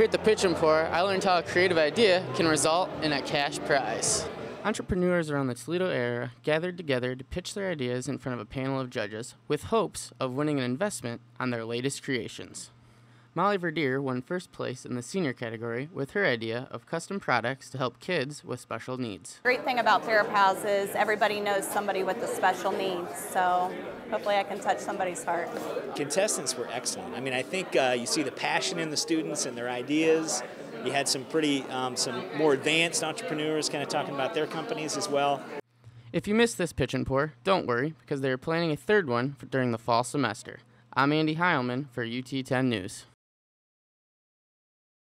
Here at the Pitch and Pour, I learned how a creative idea can result in a cash prize. Entrepreneurs around the Toledo area gathered together to pitch their ideas in front of a panel of judges with hopes of winning an investment on their latest creations. Molly Verdier won first place in the senior category with her idea of custom products to help kids with special needs. Great thing about TheraPals is everybody knows somebody with the special needs, so hopefully I can touch somebody's heart. Contestants were excellent. I mean, I think uh, you see the passion in the students and their ideas. You had some pretty, um, some more advanced entrepreneurs kind of talking about their companies as well. If you missed this pitch and pour, don't worry because they are planning a third one for, during the fall semester. I'm Andy Heilman for UT 10 News.